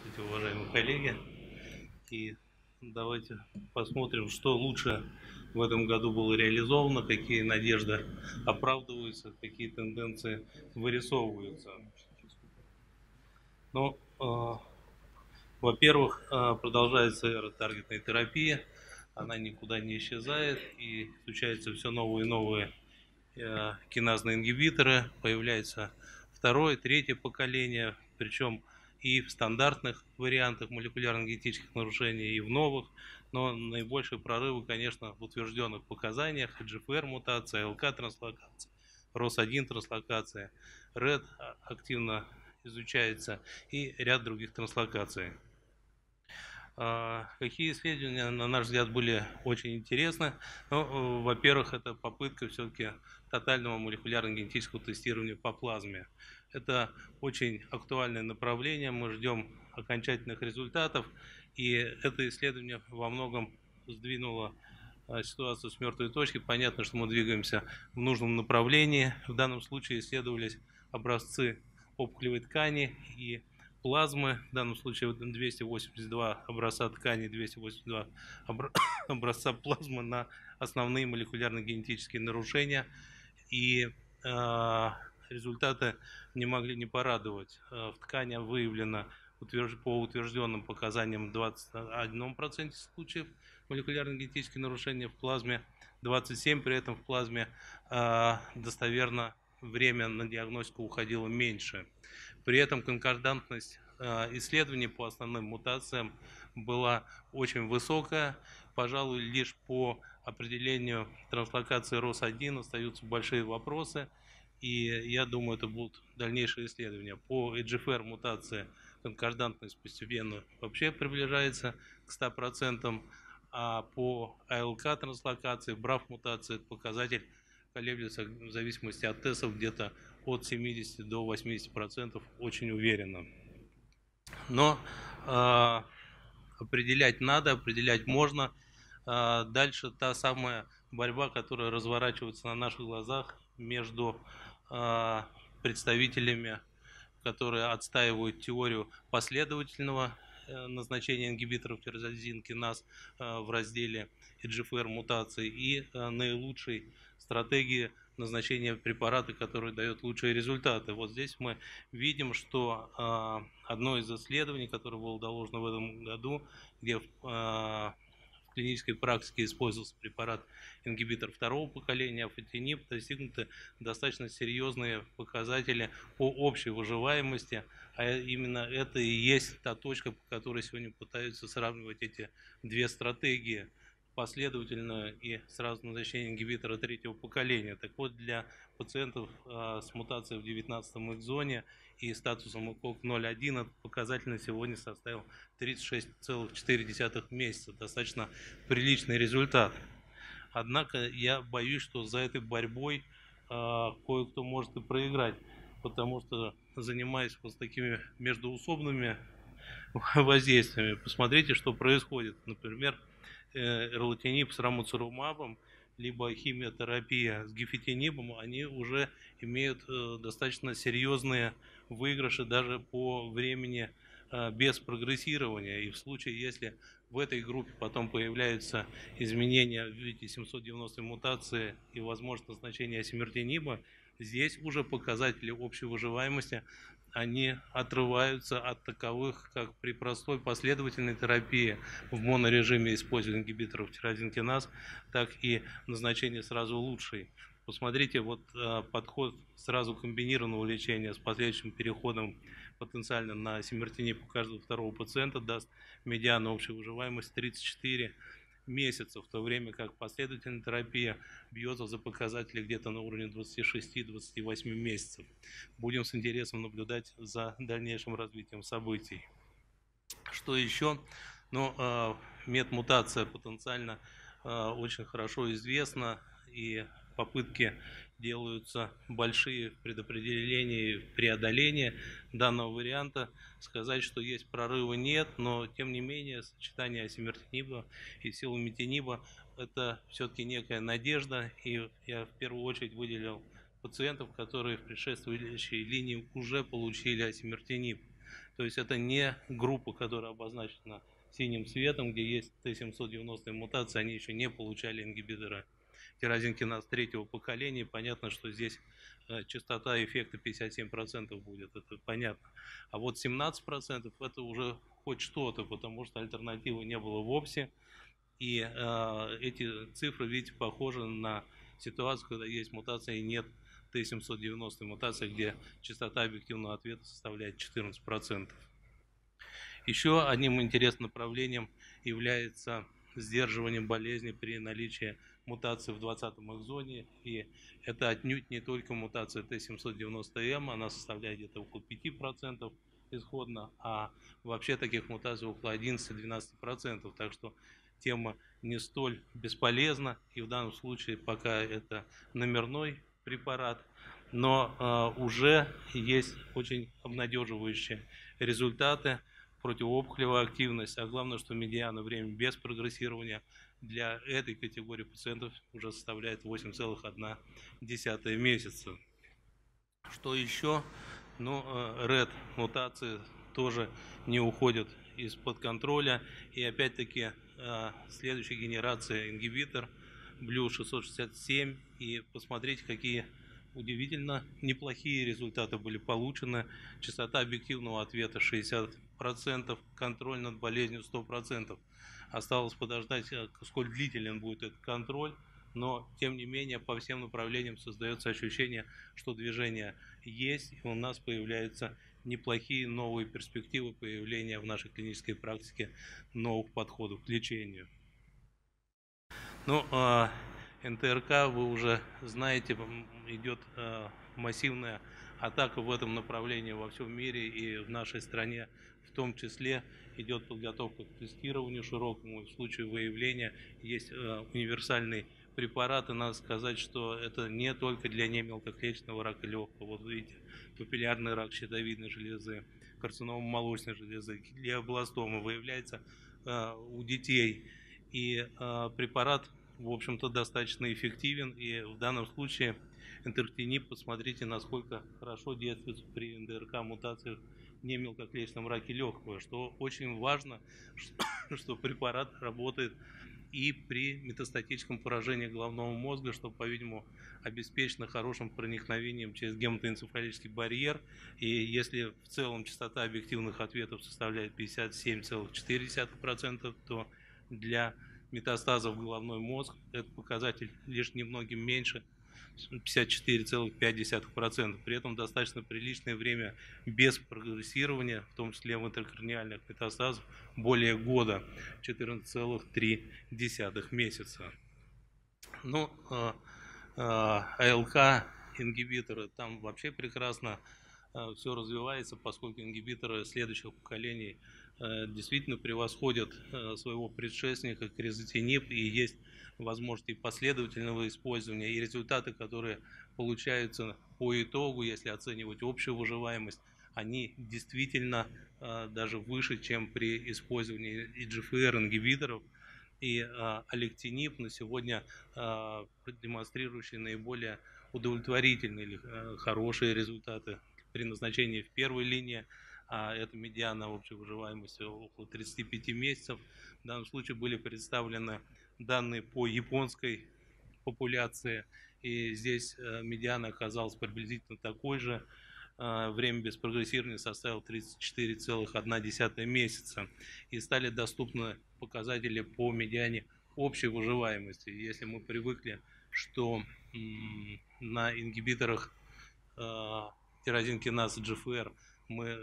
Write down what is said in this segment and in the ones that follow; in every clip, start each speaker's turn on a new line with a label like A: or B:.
A: Здравствуйте, уважаемые коллеги. И давайте посмотрим, что лучше в этом году было реализовано, какие надежды оправдываются, какие тенденции вырисовываются. Ну, э, во-первых, э, продолжается эра таргетной терапии, она никуда не исчезает и изучаются все новые и новые э, киназные ингибиторы, появляется второе, третье поколение, причем и в стандартных вариантах молекулярно-генетических нарушений, и в новых, но наибольшие прорывы, конечно, в утвержденных показаниях, GFR мутация, ЛК транслокация, ROS1 транслокация, RED активно изучается и ряд других транслокаций. А, какие исследования, на наш взгляд, были очень интересны? Ну, во-первых, это попытка все-таки тотального молекулярно-генетического тестирования по плазме. Это очень актуальное направление, мы ждем окончательных результатов, и это исследование во многом сдвинуло а, ситуацию с мертвой точки. Понятно, что мы двигаемся в нужном направлении. В данном случае исследовались образцы опухолевой ткани и плазмы, в данном случае 282 образца ткани, 282 образца плазмы на основные молекулярно-генетические нарушения. И э, результаты не могли не порадовать. Э, в ткани выявлено по утвержденным показаниям 21% случаев молекулярно-генетические нарушения в плазме, 27 при этом в плазме э, достоверно время на диагностику уходило меньше. При этом конкордантность э, исследований по основным мутациям была очень высокая. Пожалуй, лишь по определению транслокации РОС-1 остаются большие вопросы. И я думаю, это будут дальнейшие исследования. По EGFR мутации конкордантность постепенно вообще приближается к 100%, а по АЛК транслокации, БРАФ мутации, это показатель колеблется в зависимости от тестов где-то от 70 до 80 процентов очень уверенно. Но э, определять надо, определять можно. Э, дальше та самая борьба, которая разворачивается на наших глазах между представителями, которые отстаивают теорию последовательного э, назначения ингибиторов тирозинки киназ э, в разделе EGFR мутации и э, наилучшей стратегии назначения препарата, который дает лучшие результаты. Вот здесь мы видим, что э, одно из исследований, которое было доложено в этом году, где клинической практике использовался препарат ингибитор второго поколения, афатинип, достигнуты достаточно серьезные показатели по общей выживаемости, а именно это и есть та точка, по которой сегодня пытаются сравнивать эти две стратегии – последовательно и сразу назначение ингибитора третьего поколения. Так вот, для пациентов э, с мутацией в 19 экзоне и статусом ЭКОК 0.1 этот показатель на сегодня составил 36,4 месяца. Достаточно приличный результат. Однако я боюсь, что за этой борьбой э, кое-кто может и проиграть, потому что занимаясь вот такими междуусобными воздействиями, посмотрите, что происходит. Например, эрлатинип с рамуцирумабом, либо химиотерапия с гифетинибом, они уже имеют э, достаточно серьезные выигрыши даже по времени э, без прогрессирования. И в случае, если в этой группе потом появляются изменения в виде 790 мутации и возможность назначения асимертиниба, здесь уже показатели общей выживаемости они отрываются от таковых, как при простой последовательной терапии в монорежиме использования ингибиторов тирозинкиназ, так и назначение сразу лучшей. Посмотрите, вот э, подход сразу комбинированного лечения с последующим переходом потенциально на семертинип у каждого второго пациента даст медиану общей выживаемость 34 месяцев, в то время как последовательная терапия бьется за показатели где-то на уровне 26-28 месяцев. Будем с интересом наблюдать за дальнейшим развитием событий. Что еще? Ну, э, медмутация потенциально э, очень хорошо известна, и попытки делаются большие в предопределении преодоления данного варианта. Сказать, что есть прорывы нет, но тем не менее сочетание асимертиниба и силуметиниба это все-таки некая надежда. И я в первую очередь выделил пациентов, которые в предшествующей линии уже получили асимертиниб. То есть это не группа, которая обозначена синим цветом, где есть Т790 мутации, они еще не получали ингибиторы тирозин киназ третьего поколения. Понятно, что здесь э, частота эффекта 57% будет, это понятно. А вот 17% это уже хоть что-то, потому что альтернативы не было вовсе. И э, эти цифры, видите, похожи на ситуацию, когда есть мутация и нет Т790 мутации, где частота объективного ответа составляет 14%. Еще одним интересным направлением является сдерживание болезни при наличии мутации в 20-м экзоне. И это отнюдь не только мутация Т790М, она составляет где-то около 5% исходно, а вообще таких мутаций около 11-12%. Так что тема не столь бесполезна, и в данном случае пока это номерной препарат, но э, уже есть очень обнадеживающие результаты, противоопухолевая активность, а главное, что медиана время без прогрессирования для этой категории пациентов уже составляет 8,1 месяца. Что еще? Ну, э, мутации тоже не уходят из-под контроля. И опять-таки э, следующая генерация ингибитор Blue 667. И посмотрите, какие удивительно неплохие результаты были получены. Частота объективного ответа 60%, контроль над болезнью 100%. Осталось подождать, э, сколь длителен будет этот контроль но тем не менее по всем направлениям создается ощущение, что движение есть, и у нас появляются неплохие новые перспективы появления в нашей клинической практике новых подходов к лечению. Ну, а, НТРК, вы уже знаете, идет а, массивная атака в этом направлении во всем мире и в нашей стране в том числе идет подготовка к тестированию широкому. В случае выявления есть а, универсальный препарат, и надо сказать, что это не только для немелкоклеточного рака легкого. Вот видите, папиллярный рак щитовидной железы, карцинома молочной железы, глиобластома выявляется у детей. И препарат в общем-то, достаточно эффективен. И в данном случае энтерктинип, посмотрите, насколько хорошо действует при НДРК мутациях не мелкоклеточном раке легкого, что очень важно, что, препарат работает и при метастатическом поражении головного мозга, что, по-видимому, обеспечено хорошим проникновением через гематоэнцефалический барьер. И если в целом частота объективных ответов составляет 57,4%, то для метастазов головной мозг. Этот показатель лишь немногим меньше, 54,5%. При этом достаточно приличное время без прогрессирования, в том числе в интеркраниальных метастазов, более года, 14,3 месяца. Ну, а, а, АЛК ингибиторы, там вообще прекрасно а, все развивается, поскольку ингибиторы следующих поколений действительно превосходят э, своего предшественника кризотинип и есть возможности последовательного использования и результаты, которые получаются по итогу, если оценивать общую выживаемость, они действительно э, даже выше, чем при использовании EGFR ингибиторов. И алектинип на сегодня демонстрирующий наиболее удовлетворительные или хорошие результаты при назначении в первой линии а это медиана общей выживаемости около 35 месяцев. В данном случае были представлены данные по японской популяции, и здесь э, медиана оказалась приблизительно такой же. Э, время без прогрессирования составило 34,1 месяца. И стали доступны показатели по медиане общей выживаемости. Если мы привыкли, что на ингибиторах э, тирозин киназа GFR мы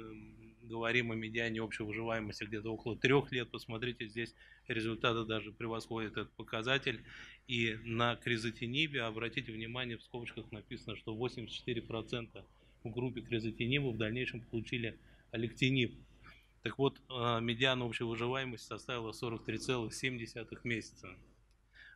A: говорим о медиане общей выживаемости где-то около трех лет. Посмотрите, здесь результаты даже превосходят этот показатель. И на кризотинибе, обратите внимание, в скобочках написано, что 84% в группе кризотиниба в дальнейшем получили алектиниб. Так вот, а, медиана общей выживаемости составила 43,7 месяца.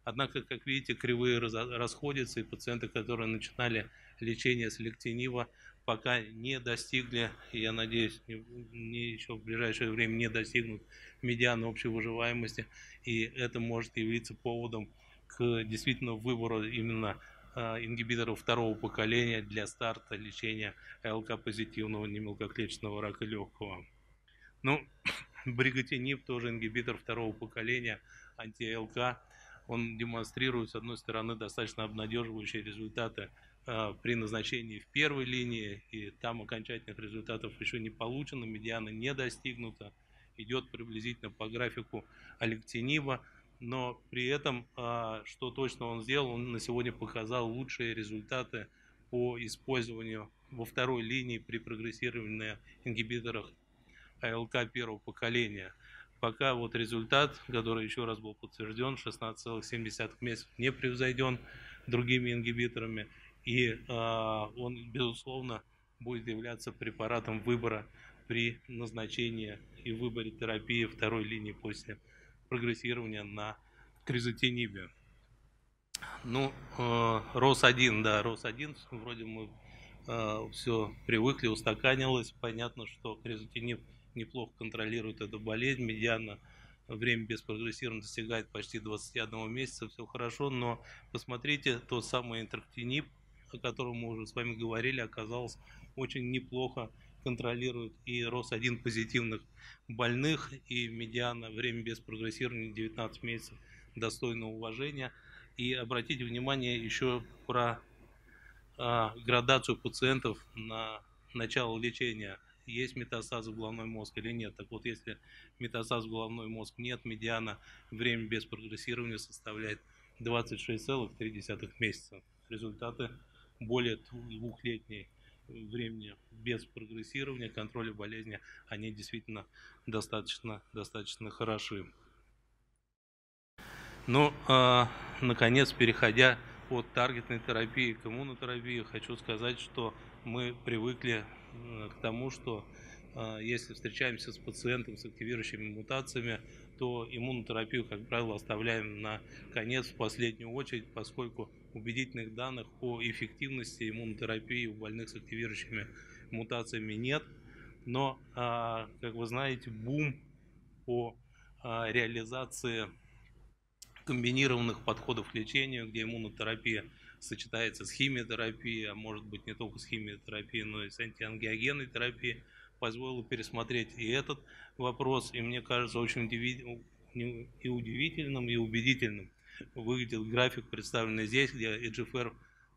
A: Однако, как видите, кривые расходятся, и пациенты, которые начинали лечение селектинива, пока не достигли, я надеюсь, не, не еще в ближайшее время не достигнут медианы общей выживаемости, и это может явиться поводом к действительно выбору именно э, ингибиторов второго поколения для старта лечения ЛК-позитивного немелкоклеточного рака легкого. Ну, бриготинип тоже ингибитор второго поколения, анти-ЛК. Он демонстрирует, с одной стороны, достаточно обнадеживающие результаты э, при назначении в первой линии, и там окончательных результатов еще не получено, медиана не достигнута, идет приблизительно по графику алектиниба, но при этом, э, что точно он сделал, он на сегодня показал лучшие результаты по использованию во второй линии при прогрессировании ингибиторах АЛК первого поколения. Пока вот результат, который еще раз был подтвержден, 16,7 месяцев не превзойден другими ингибиторами. И э, он, безусловно, будет являться препаратом выбора при назначении и выборе терапии второй линии после прогрессирования на кризотинибе. Ну, э, РОС-1, да, РОС-1, вроде мы все привыкли, устаканилось. Понятно, что кризотиниб неплохо контролирует эту болезнь. Медиана время без прогрессирования достигает почти 21 месяца, все хорошо, но посмотрите, тот самый интрактинип, о котором мы уже с вами говорили, оказался очень неплохо контролирует и рост один позитивных больных, и медиана время без прогрессирования 19 месяцев достойного уважения. И обратите внимание еще про а, градацию пациентов на начало лечения – есть метастаз в головной мозг или нет. Так вот, если метастаз в головной мозг нет, медиана время без прогрессирования составляет 26,3 месяца. Результаты более двухлетней времени без прогрессирования, контроля болезни, они действительно достаточно, достаточно хороши. Ну, э, наконец, переходя от таргетной терапии к иммунотерапии, хочу сказать, что мы привыкли Э, к тому, что э, если встречаемся с пациентом с активирующими мутациями, то иммунотерапию, как правило, оставляем на конец, в последнюю очередь, поскольку убедительных данных о эффективности иммунотерапии у больных с активирующими мутациями нет. Но, а, как вы знаете, бум по а, реализации комбинированных подходов к лечению, где иммунотерапия сочетается с химиотерапией, а может быть не только с химиотерапией, но и с антиангиогенной терапией, позволило пересмотреть и этот вопрос, и мне кажется очень и удивительным, и убедительным выглядел график, представленный здесь, где EGFR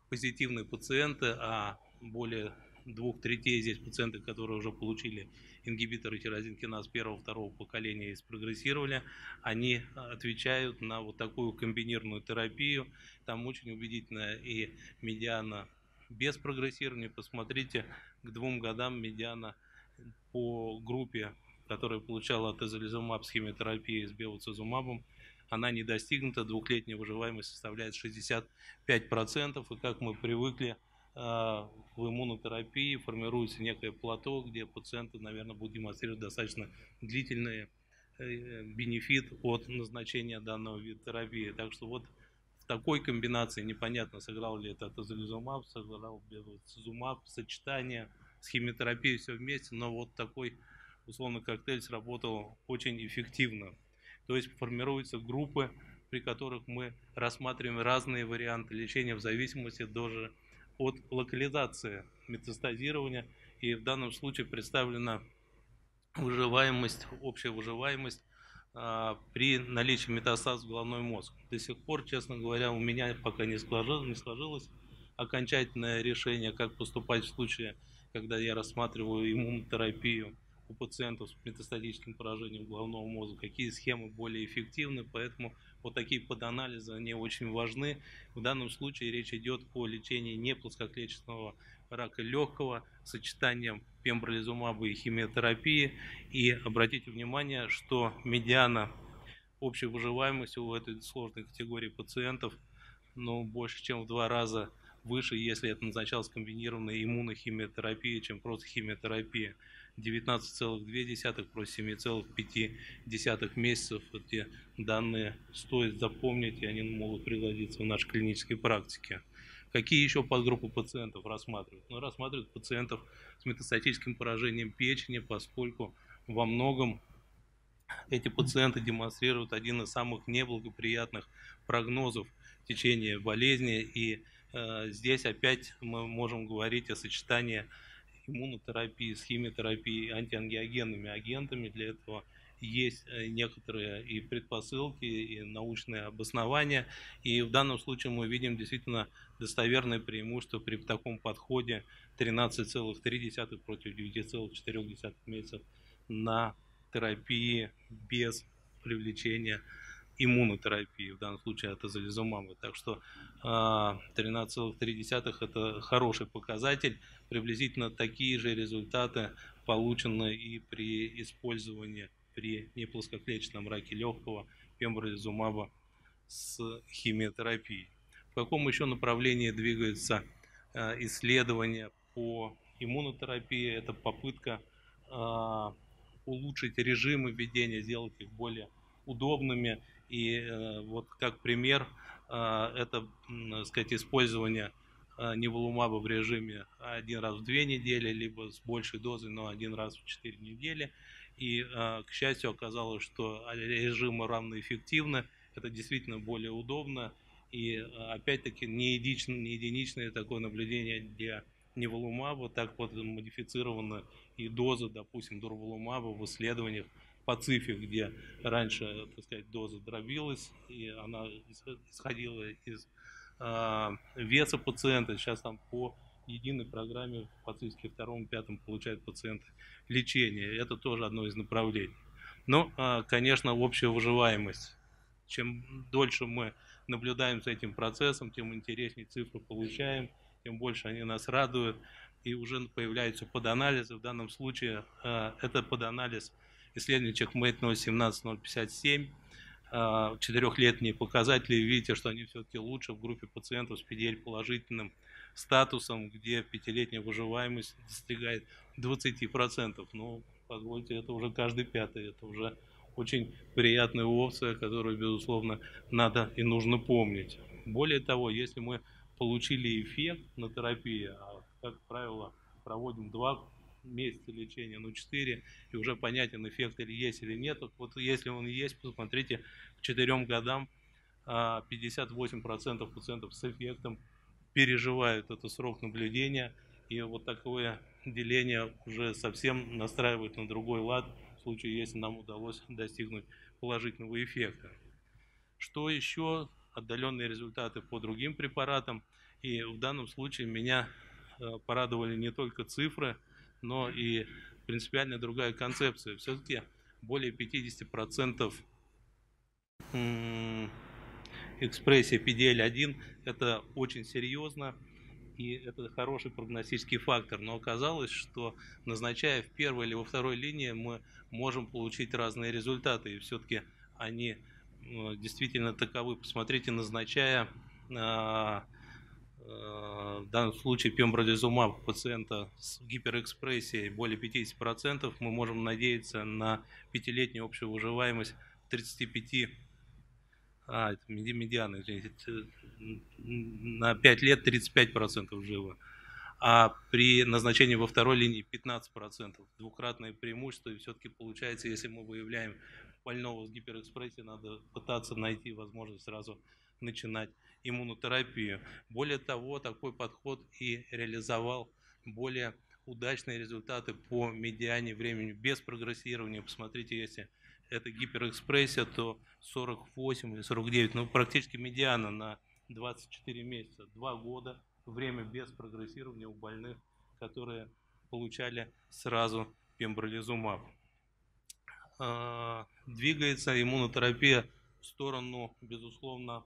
A: позитивные пациенты, а более двух третей здесь пациенты, которые уже получили ингибиторы тирозин киназ первого, второго поколения и спрогрессировали, они отвечают на вот такую комбинированную терапию. Там очень убедительная и медиана без прогрессирования. Посмотрите, к двум годам медиана по группе, которая получала тезолизумаб с химиотерапией с бевоцизумабом, она не достигнута, двухлетняя выживаемость составляет 65%, и как мы привыкли, в иммунотерапии формируется некое плато, где пациенты, наверное, будут демонстрировать достаточно длительный э, бенефит от назначения данного вида терапии. Так что вот в такой комбинации непонятно, сыграл ли это тозализумаб, сыграл ли цизумаб, сочетание с химиотерапией все вместе, но вот такой условно коктейль сработал очень эффективно. То есть формируются группы, при которых мы рассматриваем разные варианты лечения в зависимости даже от локализации метастазирования. И в данном случае представлена выживаемость, общая выживаемость а, при наличии метастаз в головной мозг. До сих пор, честно говоря, у меня пока не сложилось, не сложилось окончательное решение, как поступать в случае, когда я рассматриваю иммунотерапию у пациентов с метастатическим поражением головного мозга, какие схемы более эффективны, поэтому вот такие поданализы, они очень важны. В данном случае речь идет о лечении неплоскоклеточного рака легкого сочетанием пембролизумаба и химиотерапии. И обратите внимание, что медиана общей выживаемости у этой сложной категории пациентов ну, больше, чем в два раза выше, если это назначалось комбинированной иммунохимиотерапией, чем просто химиотерапия. 19,2 против 7,5 месяцев. Эти данные стоит запомнить, и они могут пригодиться в нашей клинической практике. Какие еще подгруппы пациентов рассматривают? Ну, рассматривают пациентов с метастатическим поражением печени, поскольку во многом эти пациенты демонстрируют один из самых неблагоприятных прогнозов в течение болезни. И э, здесь опять мы можем говорить о сочетании иммунотерапией, с химиотерапией, антиангиогенными агентами. Для этого есть э, некоторые и предпосылки, и научные обоснования. И в данном случае мы видим действительно достоверное преимущество при таком подходе 13,3 против 9,4 месяцев на терапии без привлечения иммунотерапии, в данном случае это зализумабы. Так что 13,3 а, это хороший показатель. Приблизительно такие же результаты получены и при использовании при неплоскоклеточном раке легкого пембролизумаба с химиотерапией. В каком еще направлении двигаются а, исследования по иммунотерапии? Это попытка а, улучшить режимы ведения, сделать их более удобными. И э, вот как пример, это, сказать, использование неволумаба в режиме один раз в две недели, либо с большей дозой, но один раз в четыре недели. И, а, к счастью, оказалось, что режимы равноэффективны. Это действительно более удобно. И, а, опять-таки, не, единичное, не единичное такое наблюдение для неволумаба, так вот модифицированы и дозы, допустим, дурволумаба в исследованиях по ЦИФе, где раньше, так сказать, доза дробилась, и она исходила из э, веса пациента. Сейчас там по единой программе по втором, пятом получают пациенты лечение. Это тоже одно из направлений. Но, а, конечно, общая выживаемость. Чем дольше мы наблюдаем за этим процессом, тем интереснее цифры получаем, тем больше они нас радуют. И уже появляются поданализы. В данном случае а, это поданализ исследования чекмейт 017057 четырехлетние показатели, видите, что они все-таки лучше в группе пациентов с PDL положительным статусом, где пятилетняя выживаемость достигает 20%. Ну, позвольте, это уже каждый пятый, это уже очень приятная опция, которую, безусловно, надо и нужно помнить. Более того, если мы получили эффект на терапии, а, как правило, проводим два месяца лечения, ну 4, и уже понятен эффект или есть или нет. Вот если он есть, посмотрите, к 4 годам 58% а, пациентов с эффектом переживают этот срок наблюдения, и вот такое деление уже совсем настраивает на другой лад, в случае, если нам удалось достигнуть положительного эффекта. Что еще? Отдаленные результаты по другим препаратам. И в данном случае меня э, порадовали не только цифры, но и принципиально другая концепция. Все-таки более 50% экспрессия PDL-1 это очень серьезно и это хороший прогностический фактор. Но оказалось, что назначая в первой или во второй линии, мы можем получить разные результаты. И все-таки они ну, действительно таковы. Посмотрите, назначая а, в данном случае пембролизумаб пациента с гиперэкспрессией более 50%, мы можем надеяться на пятилетнюю общую выживаемость 35 а, это медиана, извините, на 5 лет 35% живо. А при назначении во второй линии 15%. Двукратное преимущество. И все-таки получается, если мы выявляем больного с гиперэкспрессией, надо пытаться найти возможность сразу начинать иммунотерапию. Более того, такой подход и реализовал более удачные результаты по медиане времени без прогрессирования. Посмотрите, если это гиперэкспрессия, то 48 или 49, ну практически медиана на 24 месяца, 2 года, время без прогрессирования у больных, которые получали сразу пембролизумаб. А, двигается иммунотерапия в сторону, безусловно,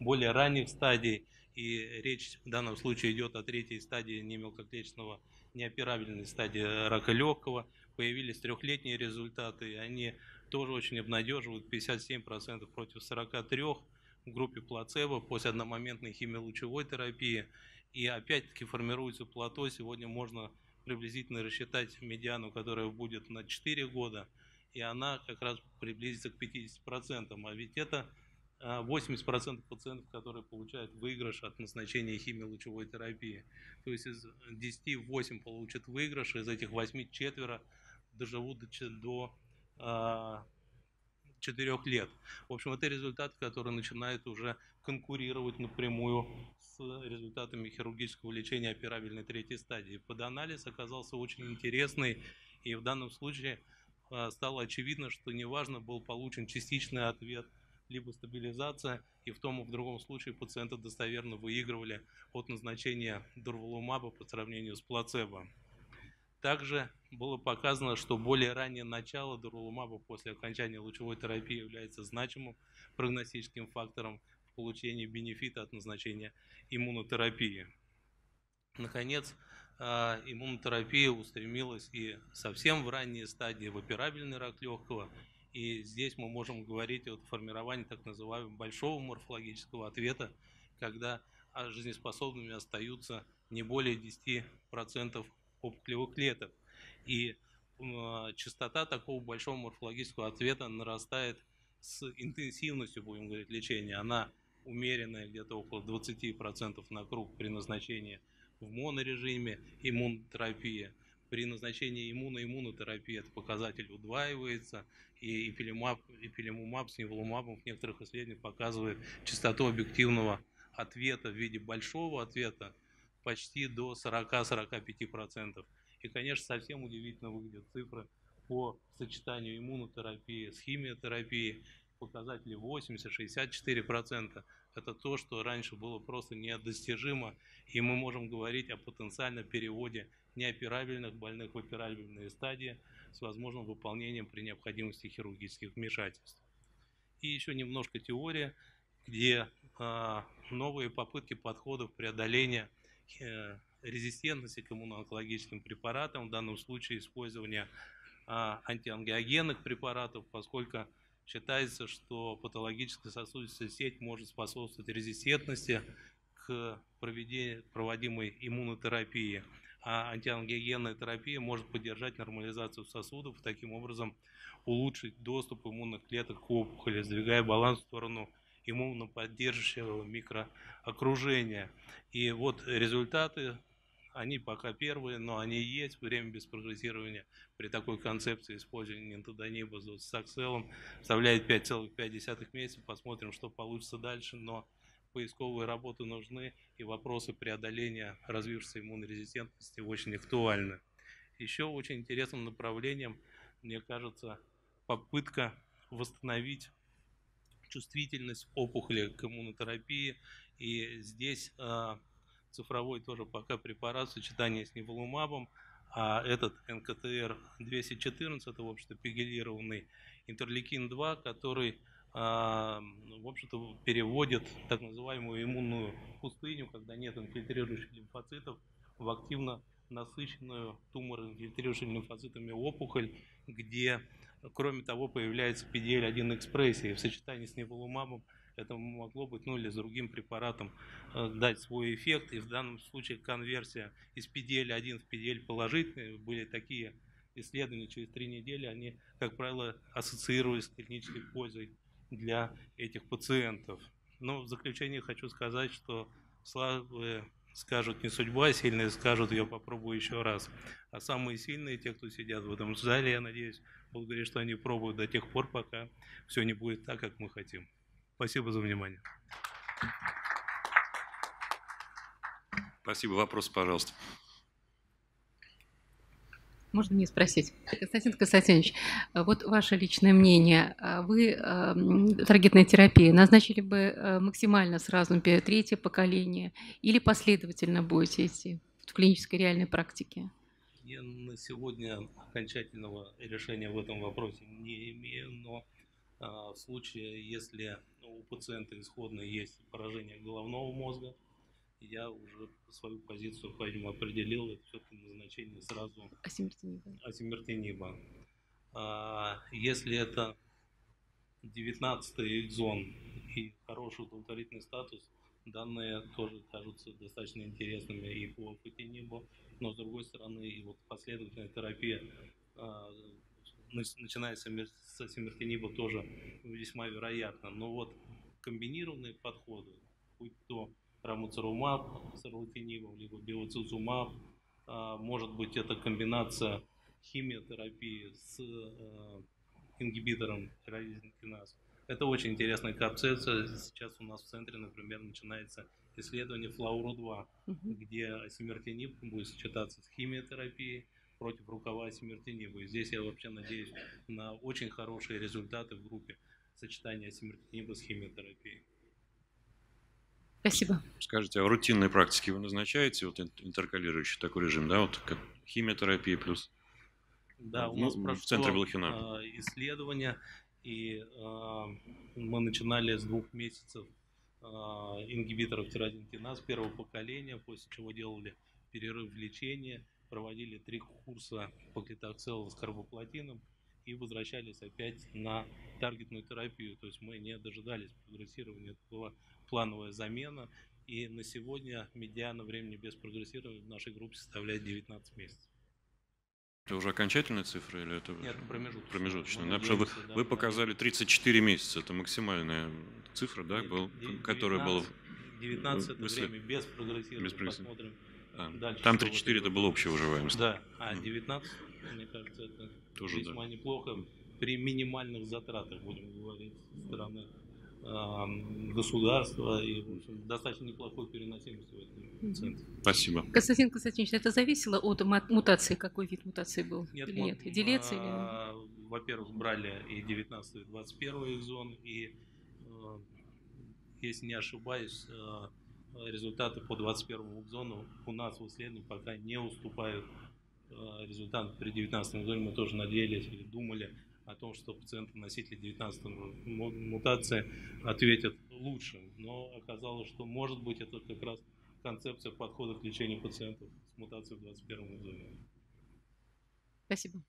A: более ранних стадий, и речь в данном случае идет о третьей стадии немелкоклеточного неоперабельной стадии рака легкого. Появились трехлетние результаты, и они тоже очень обнадеживают. 57% против 43% в группе плацебо после одномоментной химиолучевой терапии. И опять-таки формируется плато. Сегодня можно приблизительно рассчитать медиану, которая будет на 4 года, и она как раз приблизится к 50%. А ведь это 80% пациентов, которые получают выигрыш от назначения химиолучевой терапии. То есть из 10 8 получат выигрыш, из этих 8 четверо доживут до, до 4 лет. В общем, это результат, который начинает уже конкурировать напрямую с результатами хирургического лечения операбельной третьей стадии. Поданализ оказался очень интересный, и в данном случае а, стало очевидно, что неважно, был получен частичный ответ, либо стабилизация, и в том и в другом случае пациенты достоверно выигрывали от назначения дурвалумаба по сравнению с плацебо. Также было показано, что более раннее начало дурвалумаба после окончания лучевой терапии является значимым прогностическим фактором в получении бенефита от назначения иммунотерапии. Наконец, а, иммунотерапия устремилась и совсем в ранние стадии в операбельный рак легкого. И здесь мы можем говорить о формировании так называемого большого морфологического ответа, когда жизнеспособными остаются не более 10% опухолевых клеток. И э, частота такого большого морфологического ответа нарастает с интенсивностью, будем говорить, лечения. Она умеренная, где-то около 20% на круг при назначении в монорежиме иммунотерапии. При назначении иммуноиммунотерапии этот показатель удваивается, и эпилимаб, эпилимумаб с неволумабом в некоторых исследованиях показывает частоту объективного ответа в виде большого ответа почти до 40-45%. И, конечно, совсем удивительно выглядят цифры по сочетанию иммунотерапии с химиотерапией. Показатели 80-64%. Это то, что раньше было просто недостижимо. И мы можем говорить о потенциальном переводе неоперабельных больных в операбельные стадии с возможным выполнением при необходимости хирургических вмешательств. И еще немножко теория, где э, новые попытки подходов преодоления Э, резистентности к иммуноонкологическим препаратам, в данном случае использование а, антиангиогенных препаратов, поскольку считается, что патологическая сосудистая сеть может способствовать резистентности к проведению, проводимой иммунотерапии, а антиангиогенная терапия может поддержать нормализацию сосудов и таким образом улучшить доступ иммунных клеток к опухоли, сдвигая баланс в сторону иммунно поддерживающего микроокружения. И вот результаты, они пока первые, но они есть. Время без прогрессирования при такой концепции использования нентодониба с сакселом составляет 5,5 месяца. Посмотрим, что получится дальше. Но поисковые работы нужны, и вопросы преодоления развившейся иммунорезистентности очень актуальны. Еще очень интересным направлением, мне кажется, попытка восстановить чувствительность опухоли к иммунотерапии. И здесь э, цифровой тоже пока препарат в сочетании с неволумабом, а этот НКТР-214, это, в общем-то, пегилированный интерлейкин-2, который, в общем-то, переводит так называемую иммунную пустыню, когда нет инфильтрирующих лимфоцитов, в активно насыщенную тумором, инфильтрирующими лимфоцитами опухоль, где Кроме того, появляется PDL-1 экспрессия. В сочетании с неволумабом это могло быть, ну или с другим препаратом, э, дать свой эффект. И в данном случае конверсия из PDL-1 в PDL положительный. Были такие исследования через три недели, они, как правило, ассоциировались с клинической пользой для этих пациентов. Но в заключение хочу сказать, что слабые скажут не судьба, сильные скажут, я попробую еще раз. А самые сильные, те, кто сидят в этом зале, я надеюсь, будут говорить, что они пробуют до тех пор, пока все не будет так, как мы хотим. Спасибо за внимание.
B: Спасибо. Вопрос, пожалуйста.
C: Можно мне спросить? Константин Константинович, вот ваше личное мнение. Вы э, таргетной терапии назначили бы э, максимально сразу третье поколение или последовательно будете идти в клинической реальной практике?
A: Я на сегодня окончательного решения в этом вопросе не имею, но а, в случае, если у пациента исходно есть поражение головного мозга, я уже свою позицию, по-видимому, определил, это все-таки назначение сразу
C: асимертиниба.
A: асимертиниба. А, если это 19-й экзон и хороший удовлетворительный статус, данные тоже кажутся достаточно интересными и по футинибу, но с другой стороны и вот последовательная терапия, а, начиная с асимертиниба, тоже весьма вероятно. Но вот комбинированные подходы, будь то рамуцарумаб с либо биоцизумаб, а, может быть это комбинация химиотерапии с э, ингибитором тирозинкиназ. Это очень интересная концепция. Сейчас у нас в центре, например, начинается исследование Флауру-2,
C: Мгм.
A: где асимертинип будет сочетаться с химиотерапией против рукава асимертиниба. И здесь я вообще надеюсь на очень хорошие результаты в группе сочетания асимертиниба с химиотерапией.
C: Спасибо.
B: Скажите, а в рутинной практике вы назначаете вот ин- интеркалирующий такой режим, да, вот как химиотерапия плюс?
A: Да, у
B: Ну,
A: нас
B: в
A: прошло
B: центре Блохина.
A: а, исследование, и а, мы начинали с двух месяцев а, ингибиторов тирозинкиназ первого поколения, после чего делали перерыв в лечении, проводили три курса поклитоксела с карбоплатином и возвращались опять на таргетную терапию. То есть мы не дожидались прогрессирования, это была плановая замена. И на сегодня медиана времени без прогрессирования в нашей группе составляет 19 месяцев.
B: Это уже окончательная цифра или это
A: Нет, промежуточная.
B: промежуточная?
A: Мы
B: Да, потому что вы,
A: да,
B: вы показали 34 месяца, это максимальная цифра, да,
A: Нет,
B: был,
A: де-
B: которая была...
A: 19 это
B: ислед-
A: время без прогрессирования.
B: без прогрессирования.
A: Посмотрим.
B: а,
A: дальше,
B: там
A: что в
B: 34
A: этой
B: это была общая выживаемость.
A: Да, а
B: Мгм.
A: 19, мне кажется, это
B: Тоже да.
A: весьма неплохо при минимальных затратах, будем говорить, ам, государства и, в общем, достаточно неплохой переносимости в этом центре.
B: Спасибо.
C: Константин Константинович, это зависело от мутации, какой вид мутации был? или
A: мы,
C: нет? Делец или...
A: а, Во-первых, брали и 19 и 21 экзон, и, э, если не ошибаюсь, э, результаты по 21 экзону у нас в исследовании пока не уступают э, результатам при 19 экзоне. Мы тоже надеялись или думали о том, что пациенты носители 19 му- мутации ответят лучше. Но оказалось, что может быть это как раз концепция подхода к лечению пациентов с мутацией в 21 экзоне.
C: Спасибо.